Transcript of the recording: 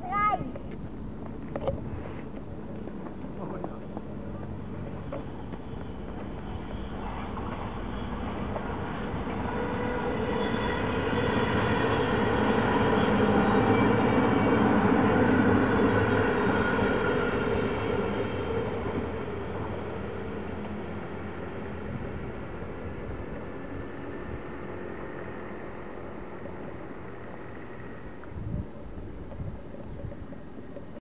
kleines